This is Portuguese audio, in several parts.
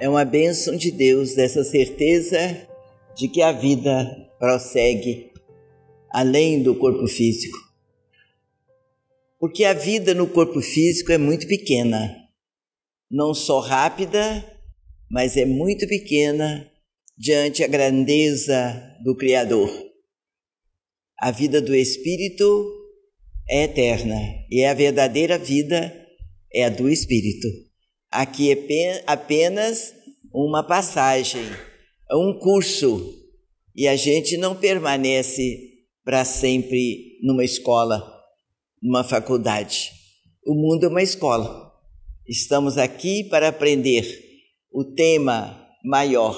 É uma bênção de Deus dessa certeza de que a vida prossegue além do corpo físico. Porque a vida no corpo físico é muito pequena, não só rápida, mas é muito pequena diante a grandeza do Criador. A vida do espírito é eterna e a verdadeira vida é a do espírito. Aqui é apenas uma passagem, é um curso, e a gente não permanece para sempre numa escola, numa faculdade. O mundo é uma escola. Estamos aqui para aprender. O tema maior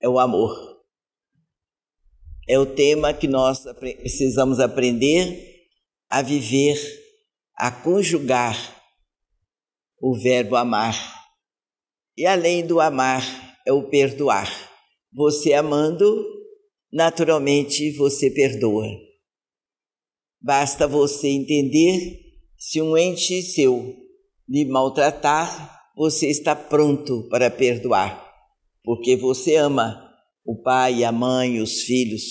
é o amor. É o tema que nós precisamos aprender a viver, a conjugar o verbo amar. E além do amar, é o perdoar. Você amando, naturalmente você perdoa. Basta você entender se um ente seu lhe maltratar, você está pronto para perdoar, porque você ama o pai, a mãe, os filhos.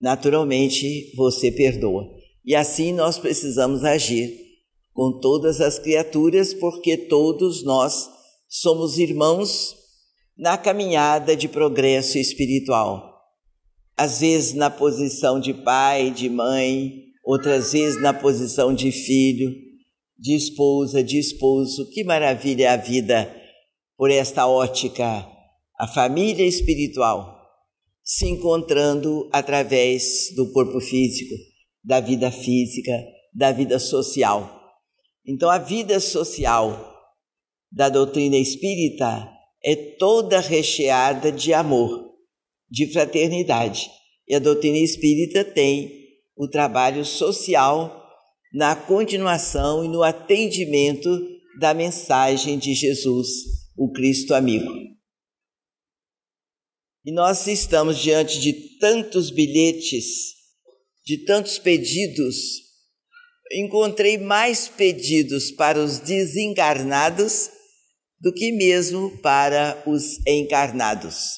Naturalmente você perdoa. E assim nós precisamos agir com todas as criaturas, porque todos nós somos irmãos na caminhada de progresso espiritual. Às vezes na posição de pai, de mãe, outras vezes na posição de filho, de esposa, de esposo. Que maravilha a vida por esta ótica, a família espiritual se encontrando através do corpo físico, da vida física, da vida social. Então, a vida social da doutrina espírita é toda recheada de amor, de fraternidade. E a doutrina espírita tem o trabalho social na continuação e no atendimento da mensagem de Jesus, o Cristo amigo. E nós estamos diante de tantos bilhetes, de tantos pedidos encontrei mais pedidos para os desencarnados do que mesmo para os encarnados.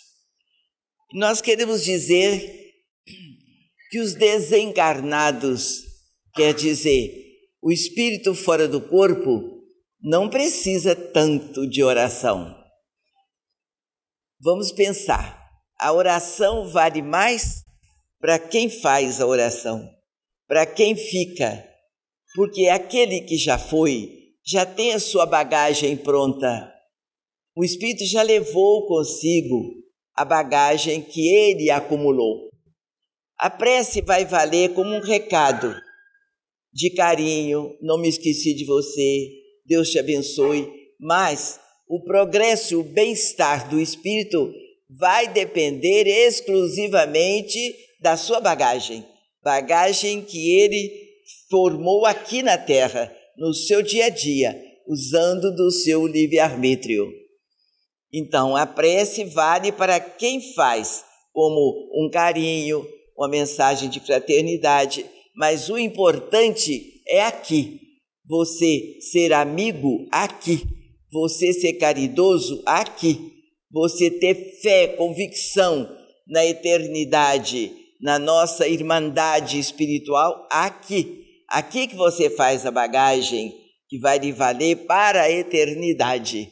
Nós queremos dizer que os desencarnados, quer dizer, o espírito fora do corpo, não precisa tanto de oração. Vamos pensar, a oração vale mais para quem faz a oração, para quem fica porque aquele que já foi já tem a sua bagagem pronta. O Espírito já levou consigo a bagagem que ele acumulou. A prece vai valer como um recado de carinho, não me esqueci de você, Deus te abençoe, mas o progresso, o bem-estar do espírito vai depender exclusivamente da sua bagagem, bagagem que ele formou aqui na Terra, no seu dia a dia, usando do seu livre-arbítrio. Então, a prece vale para quem faz, como um carinho, uma mensagem de fraternidade, mas o importante é aqui. Você ser amigo aqui, você ser caridoso aqui, você ter fé, convicção na eternidade, na nossa irmandade espiritual aqui. Aqui que você faz a bagagem que vai lhe valer para a eternidade.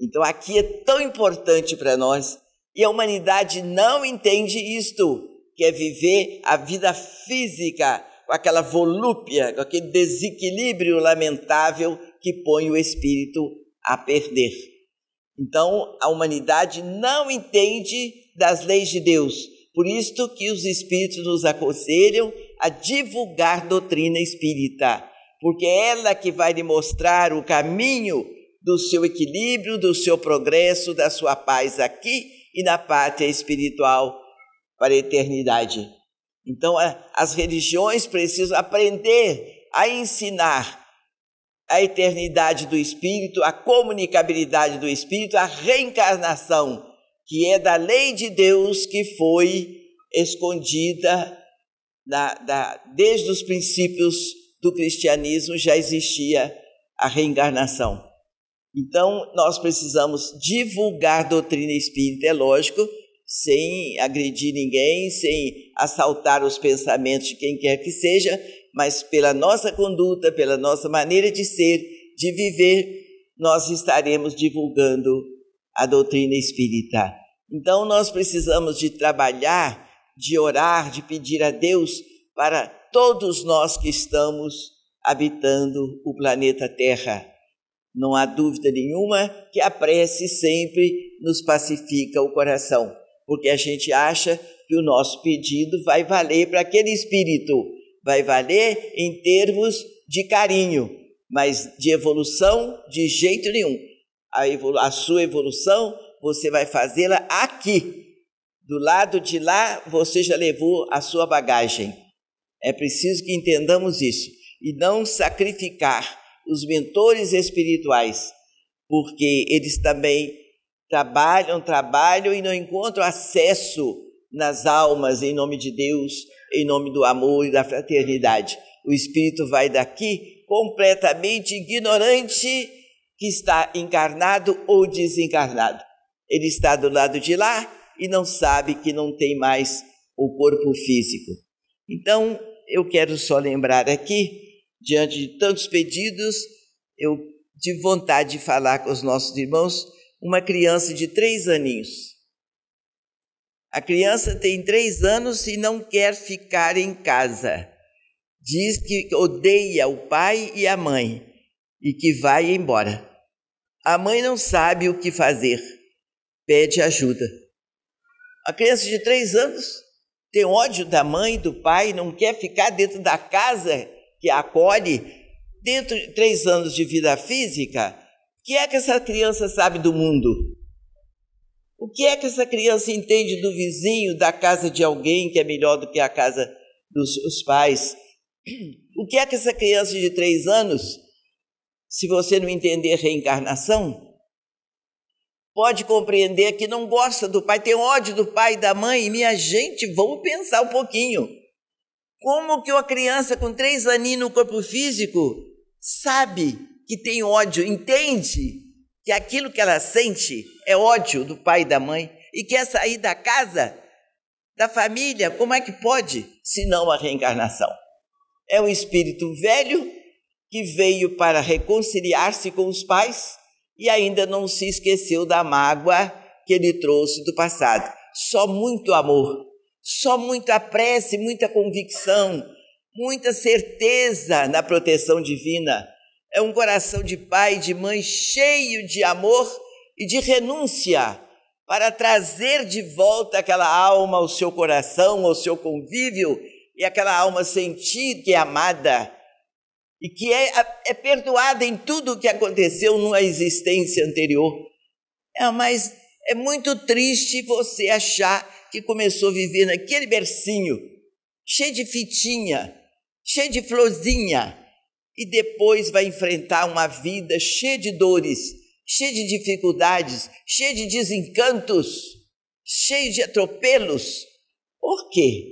Então aqui é tão importante para nós e a humanidade não entende isto, que é viver a vida física com aquela volúpia, com aquele desequilíbrio lamentável que põe o espírito a perder. Então a humanidade não entende das leis de Deus. Por isto que os espíritos nos aconselham a divulgar doutrina espírita, porque é ela que vai lhe mostrar o caminho do seu equilíbrio, do seu progresso, da sua paz aqui e na pátria espiritual para a eternidade. Então, as religiões precisam aprender a ensinar a eternidade do espírito, a comunicabilidade do espírito, a reencarnação, que é da lei de Deus que foi escondida da, da, desde os princípios do cristianismo já existia a reencarnação. Então, nós precisamos divulgar doutrina espírita, é lógico, sem agredir ninguém, sem assaltar os pensamentos de quem quer que seja, mas pela nossa conduta, pela nossa maneira de ser, de viver, nós estaremos divulgando a doutrina espírita. Então, nós precisamos de trabalhar, de orar, de pedir a Deus para todos nós que estamos habitando o planeta Terra. Não há dúvida nenhuma que a prece sempre nos pacifica o coração, porque a gente acha que o nosso pedido vai valer para aquele espírito, vai valer em termos de carinho, mas de evolução de jeito nenhum. A, evolu a sua evolução você vai fazê-la aqui. Do lado de lá você já levou a sua bagagem. É preciso que entendamos isso e não sacrificar os mentores espirituais, porque eles também trabalham, trabalham e não encontram acesso nas almas em nome de Deus, em nome do amor e da fraternidade. O espírito vai daqui completamente ignorante que está encarnado ou desencarnado. Ele está do lado de lá e não sabe que não tem mais o corpo físico. Então, eu quero só lembrar aqui, diante de tantos pedidos, eu tive vontade de falar com os nossos irmãos, uma criança de três aninhos. A criança tem três anos e não quer ficar em casa. Diz que odeia o pai e a mãe e que vai embora. A mãe não sabe o que fazer, pede ajuda. A criança de três anos tem ódio da mãe, do pai, não quer ficar dentro da casa que a acolhe, dentro de três anos de vida física. O que é que essa criança sabe do mundo? O que é que essa criança entende do vizinho, da casa de alguém que é melhor do que a casa dos pais? O que é que essa criança de três anos, se você não entender reencarnação, pode compreender que não gosta do pai, tem ódio do pai e da mãe. E minha gente, vamos pensar um pouquinho. Como que uma criança com três aninhos no corpo físico sabe que tem ódio, entende que aquilo que ela sente é ódio do pai e da mãe e quer sair da casa, da família? Como é que pode, se não a reencarnação? É um espírito velho que veio para reconciliar-se com os pais e ainda não se esqueceu da mágoa que ele trouxe do passado. Só muito amor, só muita prece, muita convicção, muita certeza na proteção divina. É um coração de pai e de mãe cheio de amor e de renúncia para trazer de volta aquela alma ao seu coração, ao seu convívio, e aquela alma sentir que é amada, e que é, é perdoada em tudo o que aconteceu numa existência anterior. É, mas é muito triste você achar que começou a viver naquele bercinho, cheio de fitinha, cheio de florzinha, e depois vai enfrentar uma vida cheia de dores, cheia de dificuldades, cheia de desencantos, cheia de atropelos. Por quê?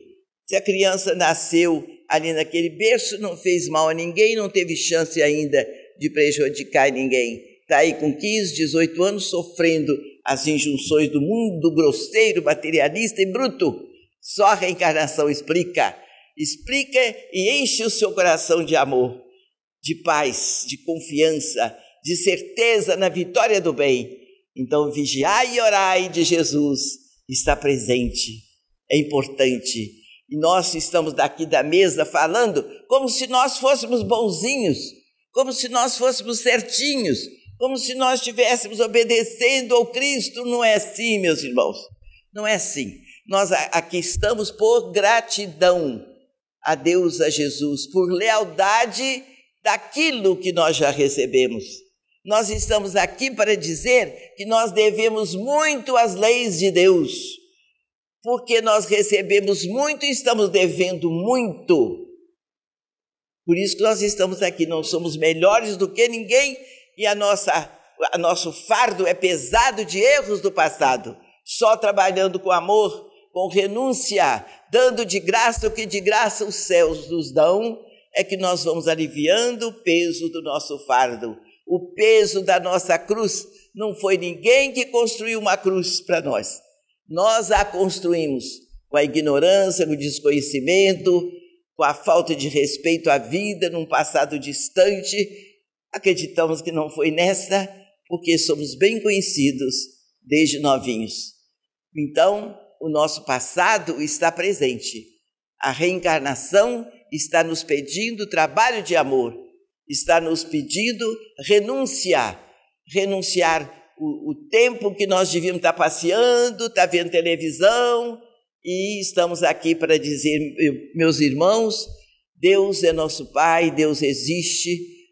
Se a criança nasceu ali naquele berço, não fez mal a ninguém, não teve chance ainda de prejudicar ninguém. Está aí com 15, 18 anos sofrendo as injunções do mundo grosseiro, materialista e bruto. Só a reencarnação explica. Explica e enche o seu coração de amor, de paz, de confiança, de certeza na vitória do bem. Então, vigiai e orai de Jesus está presente. É importante e nós estamos daqui da mesa falando como se nós fôssemos bonzinhos, como se nós fôssemos certinhos, como se nós estivéssemos obedecendo ao Cristo. Não é assim, meus irmãos. Não é assim. Nós aqui estamos por gratidão a Deus, a Jesus, por lealdade daquilo que nós já recebemos. Nós estamos aqui para dizer que nós devemos muito às leis de Deus porque nós recebemos muito e estamos devendo muito. Por isso que nós estamos aqui, não somos melhores do que ninguém e a nossa, a nosso fardo é pesado de erros do passado. Só trabalhando com amor, com renúncia, dando de graça o que de graça os céus nos dão, é que nós vamos aliviando o peso do nosso fardo. O peso da nossa cruz não foi ninguém que construiu uma cruz para nós. Nós a construímos com a ignorância, com o desconhecimento, com a falta de respeito à vida num passado distante. Acreditamos que não foi nessa, porque somos bem conhecidos desde novinhos. Então, o nosso passado está presente. A reencarnação está nos pedindo trabalho de amor, está nos pedindo renunciar, renunciar o, o tempo que nós devíamos estar passeando, estar vendo televisão, e estamos aqui para dizer, meus irmãos, Deus é nosso Pai, Deus existe,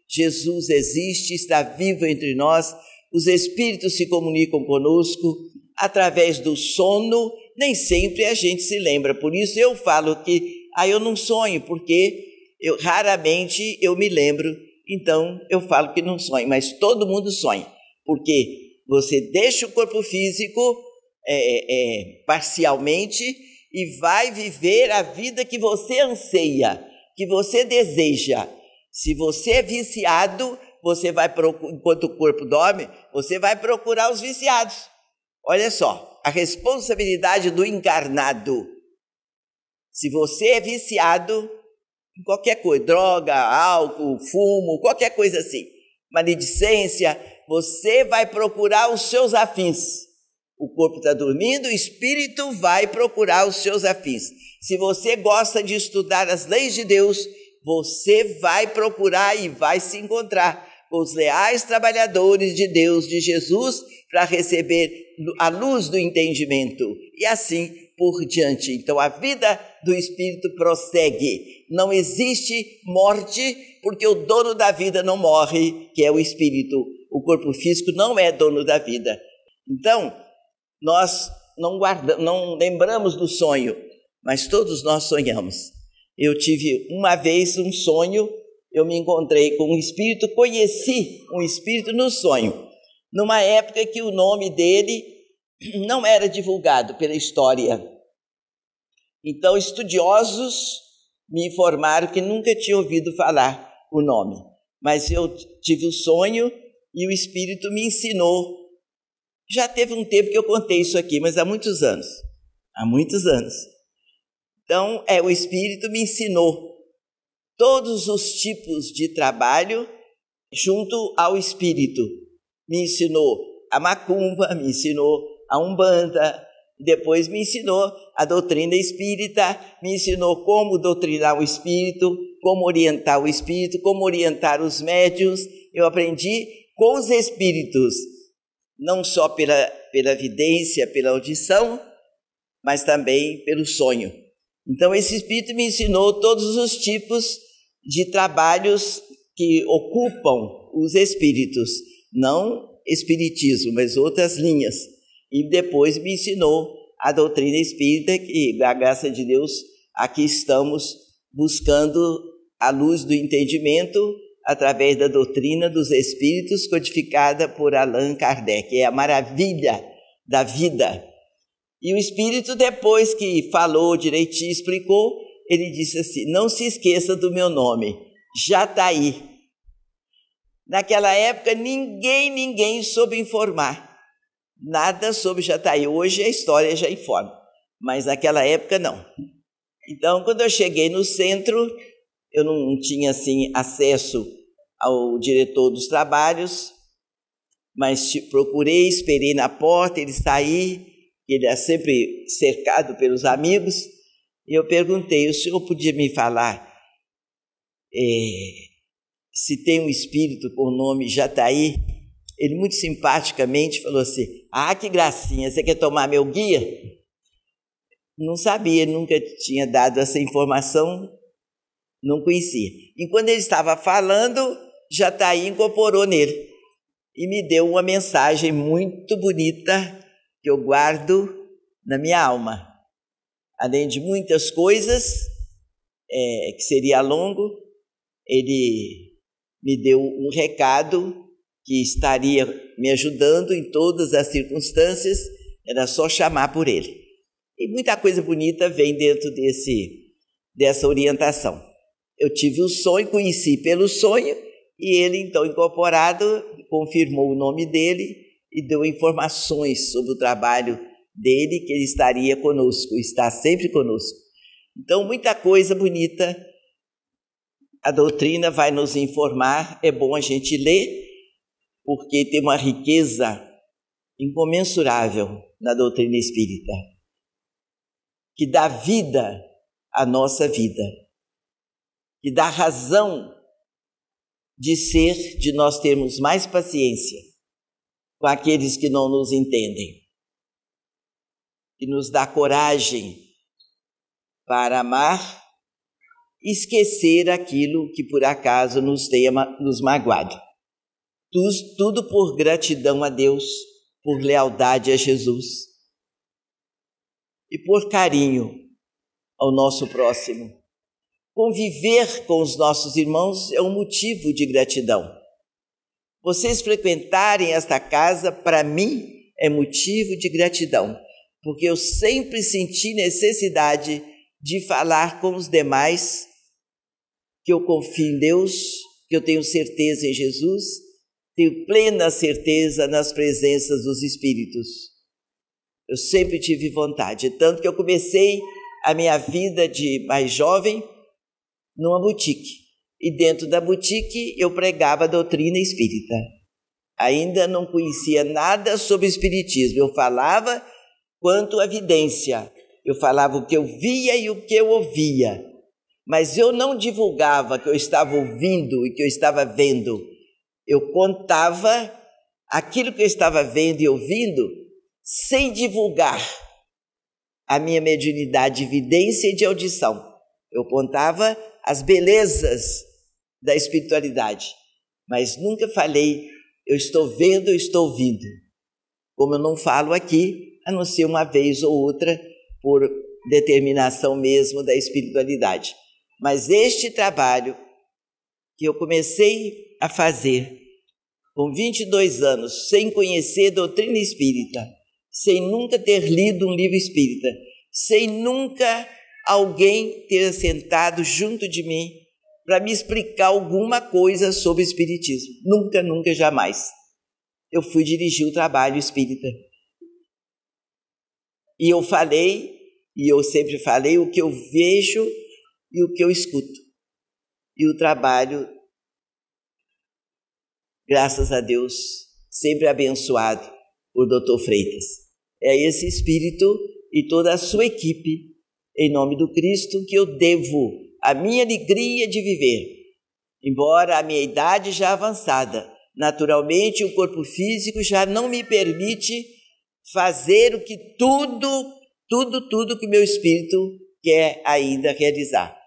Jesus existe, está vivo entre nós, os Espíritos se comunicam conosco através do sono, nem sempre a gente se lembra, por isso eu falo que ah, eu não sonho, porque eu raramente eu me lembro, então eu falo que não sonho, mas todo mundo sonha, porque você deixa o corpo físico é, é, é, parcialmente e vai viver a vida que você anseia, que você deseja. Se você é viciado, você vai enquanto o corpo dorme, você vai procurar os viciados. Olha só, a responsabilidade do encarnado se você é viciado em qualquer coisa, droga, álcool, fumo, qualquer coisa assim, maledicência, você vai procurar os seus afins. O corpo está dormindo, o espírito vai procurar os seus afins. Se você gosta de estudar as leis de Deus, você vai procurar e vai se encontrar com os leais trabalhadores de Deus, de Jesus, para receber a luz do entendimento. E assim por diante. Então a vida do espírito prossegue. Não existe morte, porque o dono da vida não morre, que é o espírito. O corpo físico não é dono da vida. Então, nós não guardamos, não lembramos do sonho, mas todos nós sonhamos. Eu tive uma vez um sonho, eu me encontrei com um espírito, conheci um espírito no sonho, numa época que o nome dele não era divulgado pela história. Então, estudiosos me informaram que nunca tinha ouvido falar o nome, mas eu tive o sonho e o Espírito me ensinou. Já teve um tempo que eu contei isso aqui, mas há muitos anos. Há muitos anos. Então, é, o Espírito me ensinou todos os tipos de trabalho junto ao Espírito. Me ensinou a macumba, me ensinou a umbanda, depois me ensinou a doutrina espírita, me ensinou como doutrinar o espírito, como orientar o espírito, como orientar os médios. Eu aprendi com os espíritos, não só pela, pela vidência, pela audição, mas também pelo sonho. Então, esse espírito me ensinou todos os tipos de trabalhos que ocupam os espíritos, não espiritismo, mas outras linhas e depois me ensinou a doutrina espírita, que, da graça de Deus, aqui estamos buscando a luz do entendimento através da doutrina dos espíritos codificada por Allan Kardec. É a maravilha da vida. E o espírito, depois que falou direitinho, explicou, ele disse assim: Não se esqueça do meu nome, Jataí. Naquela época, ninguém, ninguém soube informar nada sobre Jataí. Hoje a história já informa, mas naquela época não. Então, quando eu cheguei no centro, eu não tinha assim acesso ao diretor dos trabalhos, mas procurei, esperei na porta, ele sair, ele é sempre cercado pelos amigos, e eu perguntei: o senhor podia me falar é, se tem um espírito o nome Jataí? Ele muito simpaticamente falou assim: Ah, que gracinha, você quer tomar meu guia? Não sabia, nunca tinha dado essa informação, não conhecia. Enquanto ele estava falando, Jataí incorporou nele e me deu uma mensagem muito bonita que eu guardo na minha alma. Além de muitas coisas, é, que seria longo, ele me deu um recado que estaria me ajudando em todas as circunstâncias, era só chamar por ele. E muita coisa bonita vem dentro desse, dessa orientação. Eu tive o sonho, conheci pelo sonho E ele, então, incorporado, confirmou o nome dele e deu informações sobre o trabalho dele, que ele estaria conosco, está sempre conosco. Então, muita coisa bonita a doutrina vai nos informar, é bom a gente ler, porque tem uma riqueza incomensurável na doutrina espírita, que dá vida à nossa vida, que dá razão de ser, de nós termos mais paciência com aqueles que não nos entendem, que nos dá coragem para amar esquecer aquilo que por acaso nos tenha nos magoado. Tudo por gratidão a Deus, por lealdade a Jesus e por carinho ao nosso próximo. Conviver com os nossos irmãos é um motivo de gratidão. Vocês frequentarem esta casa, para mim, é motivo de gratidão, porque eu sempre senti necessidade de falar com os demais que eu confio em Deus, que eu tenho certeza em Jesus, tenho plena certeza nas presenças dos Espíritos. Eu sempre tive vontade, tanto que eu comecei a minha vida de mais jovem numa boutique. E dentro da boutique eu pregava a doutrina espírita. Ainda não conhecia nada sobre espiritismo. Eu falava quanto a evidência. Eu falava o que eu via e o que eu ouvia mas eu não divulgava que eu estava ouvindo e que eu estava vendo. Eu contava aquilo que eu estava vendo e ouvindo sem divulgar a minha mediunidade de evidência e de audição. Eu contava as belezas da espiritualidade, mas nunca falei eu estou vendo, eu estou ouvindo. Como eu não falo aqui, a não ser uma vez ou outra por determinação mesmo da espiritualidade. Mas este trabalho que eu comecei a fazer com 22 anos, sem conhecer doutrina espírita, sem nunca ter lido um livro espírita, sem nunca alguém ter sentado junto de mim para me explicar alguma coisa sobre o espiritismo. Nunca, nunca, jamais. Eu fui dirigir o trabalho espírita. E eu falei, e eu sempre falei, o que eu vejo e o que eu escuto. E o trabalho, graças a Deus, sempre abençoado por Dr. Freitas. É esse espírito e toda a sua equipe, em nome do Cristo, que eu devo a minha alegria de viver. Embora a minha idade já avançada, naturalmente o corpo físico já não me permite fazer o que tudo, tudo, tudo que meu espírito quer ainda realizar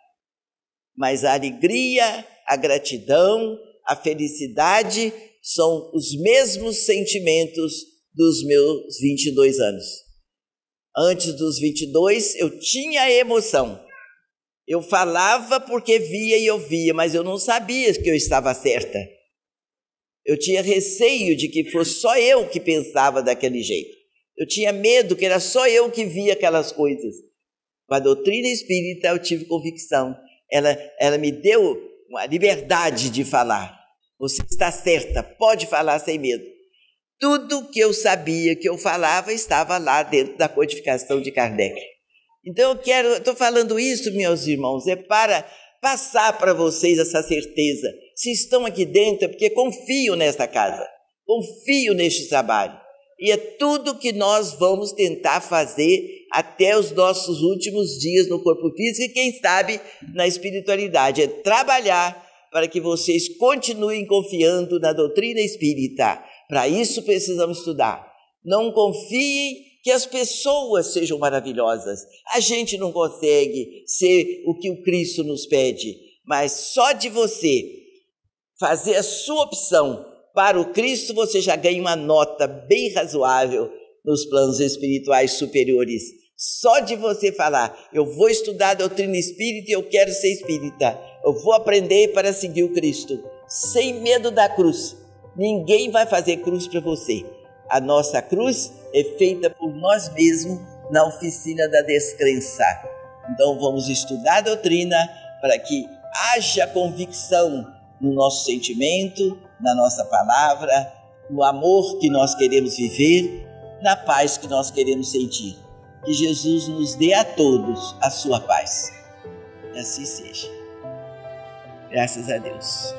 mas a alegria, a gratidão, a felicidade são os mesmos sentimentos dos meus 22 anos. Antes dos 22, eu tinha emoção. Eu falava porque via e ouvia, mas eu não sabia que eu estava certa. Eu tinha receio de que fosse só eu que pensava daquele jeito. Eu tinha medo que era só eu que via aquelas coisas. Com a doutrina espírita, eu tive convicção ela, ela me deu a liberdade de falar. Você está certa, pode falar sem medo. Tudo que eu sabia que eu falava estava lá dentro da codificação de Kardec. Então eu quero, estou falando isso, meus irmãos, é para passar para vocês essa certeza. Se estão aqui dentro é porque confio nesta casa, confio neste trabalho. E é tudo que nós vamos tentar fazer até os nossos últimos dias no corpo físico e, quem sabe, na espiritualidade. É trabalhar para que vocês continuem confiando na doutrina espírita. Para isso precisamos estudar. Não confiem que as pessoas sejam maravilhosas. A gente não consegue ser o que o Cristo nos pede, mas só de você fazer a sua opção para o Cristo você já ganha uma nota bem razoável nos planos espirituais superiores. Só de você falar, eu vou estudar a doutrina espírita e eu quero ser espírita. Eu vou aprender para seguir o Cristo, sem medo da cruz. Ninguém vai fazer cruz para você. A nossa cruz é feita por nós mesmos na oficina da descrença. Então vamos estudar a doutrina para que haja convicção no nosso sentimento, na nossa palavra, no amor que nós queremos viver, na paz que nós queremos sentir. Que Jesus nos dê a todos a sua paz. Assim seja. Graças a Deus.